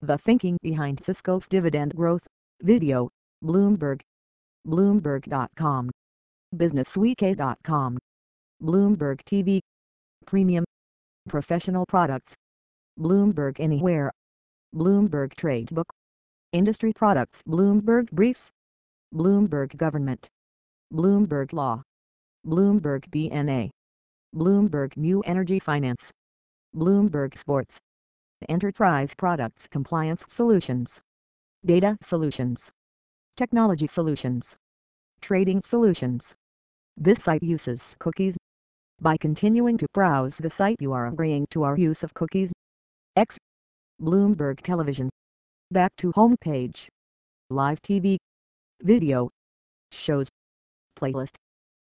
The thinking behind Cisco's dividend growth. Video. Bloomberg. Bloomberg.com. BusinessWeek.com. Bloomberg TV. Premium. Professional products. Bloomberg Anywhere. Bloomberg Tradebook. Industry products Bloomberg Briefs. Bloomberg Government. Bloomberg Law. Bloomberg BNA. Bloomberg New Energy Finance. Bloomberg Sports. Enterprise Products Compliance Solutions. Data Solutions. Technology Solutions. Trading Solutions. This site uses cookies. By continuing to browse the site you are agreeing to our use of cookies. X. Bloomberg Television. Back to home page. Live TV. Video. Shows. Playlist.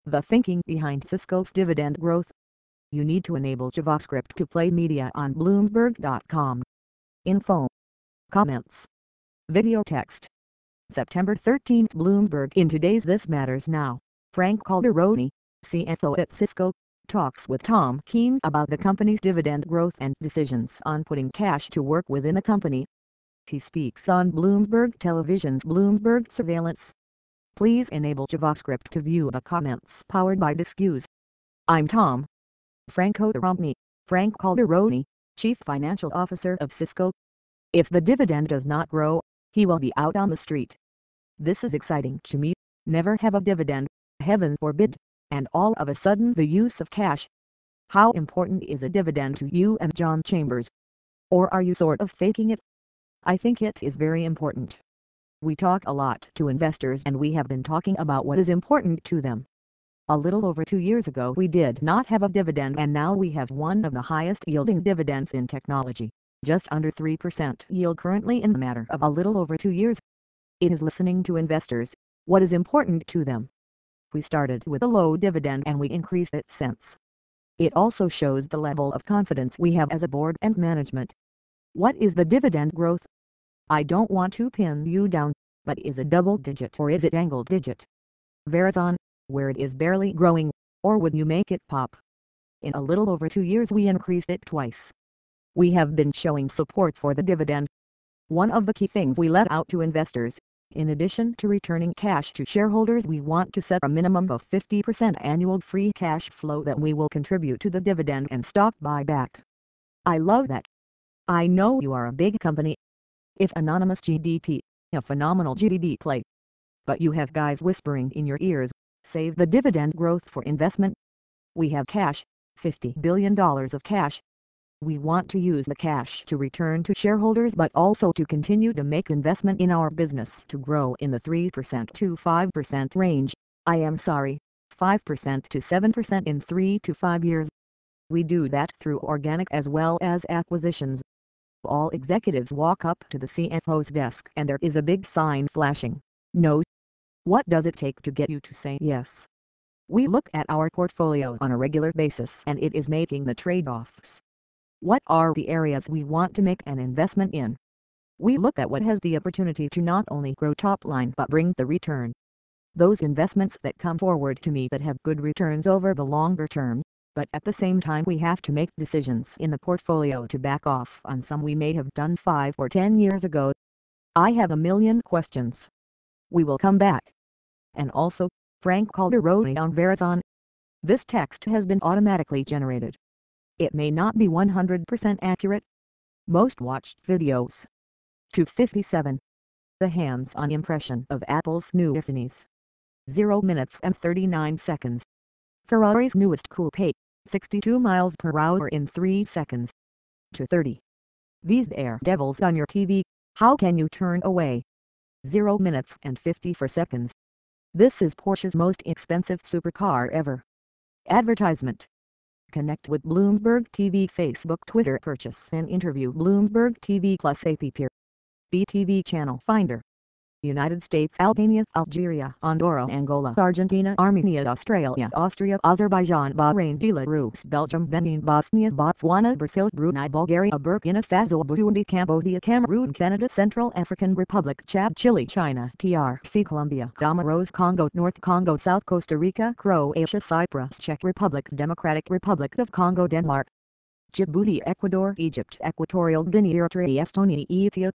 The thinking behind Cisco's dividend growth. You need to enable JavaScript to play media on Bloomberg.com. Info. Comments. Video text. September 13 Bloomberg in today's This Matters Now, Frank Calderoni, CFO at Cisco, talks with Tom Keene about the company's dividend growth and decisions on putting cash to work within the company. He speaks on Bloomberg Television's Bloomberg Surveillance Please enable JavaScript to view the comments powered by Disqus. I'm Tom. Franco Romney, Frank Calderoni, Chief Financial Officer of Cisco. If the dividend does not grow, he will be out on the street. This is exciting to me, never have a dividend, heaven forbid, and all of a sudden the use of cash. How important is a dividend to you and John Chambers? Or are you sort of faking it? I think it is very important. We talk a lot to investors and we have been talking about what is important to them. A little over two years ago we did not have a dividend and now we have one of the highest yielding dividends in technology, just under 3% yield currently in the matter of a little over two years. It is listening to investors, what is important to them. We started with a low dividend and we increased it since. It also shows the level of confidence we have as a board and management. What is the dividend growth? I don't want to pin you down, but is it double digit or is it angle digit? Verizon, where it is barely growing, or would you make it pop? In a little over two years we increased it twice. We have been showing support for the dividend. One of the key things we let out to investors, in addition to returning cash to shareholders we want to set a minimum of 50% annual free cash flow that we will contribute to the dividend and stock buyback. I love that. I know you are a big company if anonymous GDP, a phenomenal GDP play. But you have guys whispering in your ears, save the dividend growth for investment. We have cash, $50 billion of cash. We want to use the cash to return to shareholders but also to continue to make investment in our business to grow in the 3% to 5% range, I am sorry, 5% to 7% in 3 to 5 years. We do that through organic as well as acquisitions. All executives walk up to the CFO's desk and there is a big sign flashing, no. What does it take to get you to say yes? We look at our portfolio on a regular basis and it is making the trade-offs. What are the areas we want to make an investment in? We look at what has the opportunity to not only grow top line but bring the return. Those investments that come forward to me that have good returns over the longer term, but at the same time we have to make decisions in the portfolio to back off on some we may have done 5 or 10 years ago. I have a million questions. We will come back. And also, Frank Calderoni on Verizon. This text has been automatically generated. It may not be 100% accurate. Most watched videos. 257. The hands-on impression of Apple's new iPhones. 0 minutes and 39 seconds. Ferrari's newest coupe, 62 miles per hour in 3 seconds. To 30. These devils on your TV, how can you turn away? 0 minutes and 54 seconds. This is Porsche's most expensive supercar ever. Advertisement. Connect with Bloomberg TV Facebook Twitter Purchase and interview Bloomberg TV Plus app. BTV Channel Finder. United States Albania Algeria Andorra Angola Argentina Armenia Australia Austria Azerbaijan Bahrain Belarus Belgium Benin Bosnia Botswana Brazil Brunei Bulgaria Burkina Faso Burundi Cambodia Cameroon Canada Central African Republic Chad Chile China PRC Colombia Comoros Congo North Congo South Costa Rica Croatia Cyprus Czech Republic Democratic Republic of Congo Denmark Djibouti Ecuador Egypt Equatorial Guinea Eritrea Estonia Ethiopia